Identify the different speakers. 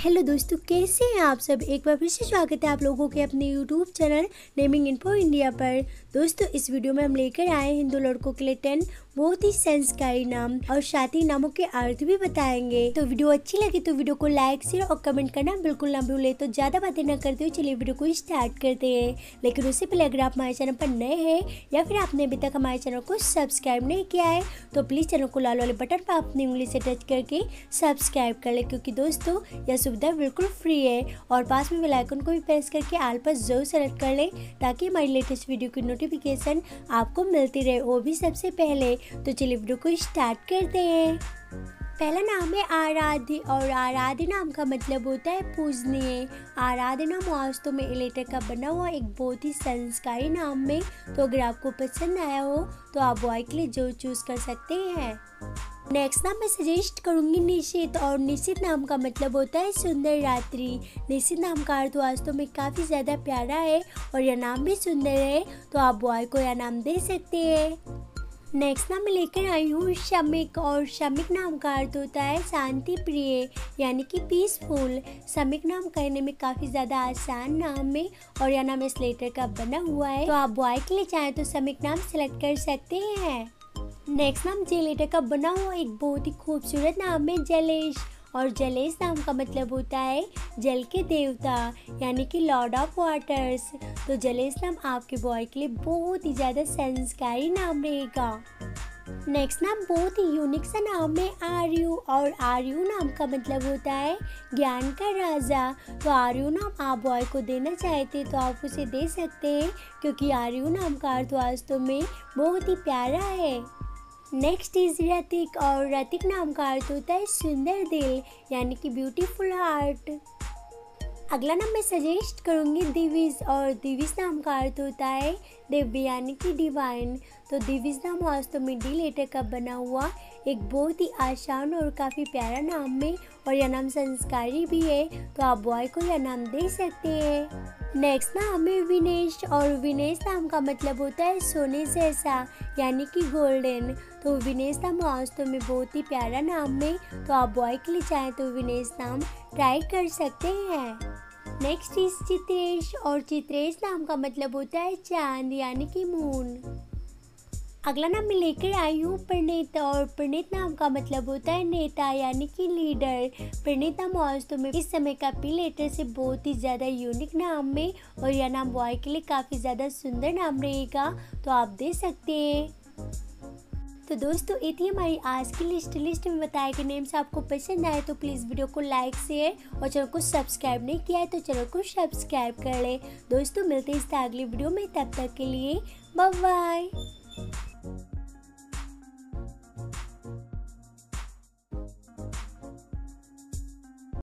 Speaker 1: Hello दोस्तों, कैसे हैं आप सब? एक बार फिर से स्वागत है आप लोगों के अपने YouTube channel Naming Info India पर। दोस्तों, इस वीडियो में हम लेकर आए हिंदू लड़कों के लिए टेन बहुत ही संस्कारी नाम और साथ ही नामों के अर्थ भी बताएँगे। तो वीडियो अच्छी लगी तो वीडियो को लाइक, शेयर और कमेंट करना बिल्कुल ना भूले। तो ज़्यादा बातें ना करते हुए चलिए वीडियो को स्टार्ट करते हैं। लेकिन उससे पहले अगर आप हमारे चैनल पर नए हैं या फिर आपने अभी तक हमारे चैनल को सब्सक्राइब नहीं किया है तो प्लीज़ चैनल को लाल वाले बटन पर अपनी उंगली से टच करके सब्सक्राइब कर ले, क्योंकि दोस्तों, यह सुविधा बिल्कुल फ्री है। और पास में बेलाइकन को भी प्रेस करके आल पर ज़रूर सेलेक्ट कर ले, ताकि हमारी लेटेस्ट वीडियो की नोटिफिकेशन आपको मिलती रहे वो भी सबसे पहले। तो चलिए वीडियो को स्टार्ट करते हैं। पहला नाम है आराध्य और आराध्य नाम का मतलब होता है पूजनीय। आराध्य नाम वास्तव में इलेक्ट्रिक का बना हुआ एक बहुत ही संस्कारी नाम में। तो अगर आपको पसंद आया हो तो आप बॉय के लिए जो चूज़ कर सकते हैं। नेक्स्ट नाम मैं सजेस्ट करूँगी निश्चित और निश्चित नाम का मतलब होता है सुंदर रात्रि। निश्चित नाम का अर्थ वास्तव में काफ़ी ज़्यादा प्यारा है और यह नाम भी सुंदर है तो आप बॉय को यह नाम दे सकते हैं। नेक्स्ट नाम मैं लेकर आई हूँ शमिक और शमिक नाम का अर्थ होता है शांति प्रिय यानी कि पीसफुल शमिक नाम कहने में काफ़ी ज़्यादा आसान नाम है और यह नाम इस लेटर का बना हुआ है तो आप बॉय के लिए चाहें तो शमिक नाम सेलेक्ट कर सकते हैं। नेक्स्ट नाम जे लेटर का बना हुआ एक बहुत ही खूबसूरत नाम है जलेश और जलेश नाम का मतलब होता है जल के देवता, यानी कि लॉर्ड ऑफ़ वाटर्स तो जलेश नाम आपके बॉय के लिए बहुत ही ज़्यादा संस्कारी नाम रहेगा. नेक्स्ट नाम बहुत ही यूनिक सा नाम है आर्यू और आर्यू नाम का मतलब होता है ज्ञान का राजा. तो आर्यू नाम आप बॉय को देना चाहते तो आप उसे दे सकते हैं, क्योंकि आर्यू नाम का अर्थ वास्तव में बहुत ही प्यारा है. नेक्स्ट इज़ रतिक और रतिक नाम का अर्थ होता है सुंदर दिल यानी कि ब्यूटीफुल हार्ट अगला नाम मैं सजेस्ट करूँगी दिविज और दिविज नाम का अर्थ होता है दिव्य यानी कि डिवाइन तो दिविज नाम वास्तव में डी लेटर का बना हुआ एक बहुत ही आसान और काफ़ी प्यारा नाम है और यह नाम संस्कारी भी है तो आप बॉय को यह नाम दे सकते हैं। नेक्स्ट नाम है विनेश, और विनेश नाम का मतलब होता है सोने जैसा यानी कि गोल्डन तो विनेश नाम वास्तव में बहुत ही प्यारा नाम है तो आप बॉय के लिए चाहें तो विनेश नाम ट्राई कर सकते हैं। नेक्स्ट इज़ चित्रेश, और चित्रेश नाम का मतलब होता है चाँद, यानी कि मून अगला नाम मैं लेकर आई हूँ प्रणीत और प्रणीत नाम का मतलब होता है नेता, यानी कि लीडर। प्रणीत नाम वास्तव में इस समय का पी लेटर से बहुत ही ज़्यादा यूनिक नाम में और यह नाम बॉय के लिए काफ़ी ज़्यादा सुंदर नाम रहेगा तो आप दे सकते हैं। तो दोस्तों ये थी हमारी आज की लिस्ट लिस्ट में बताया कि नेम्स आपको पसंद आए तो प्लीज़ वीडियो को लाइक शेयर और चैनल को सब्सक्राइब नहीं किया है तो चैनल को सब्सक्राइब कर ले। दोस्तों, मिलते हैं इस अगली वीडियो में, तब तक के लिए बाय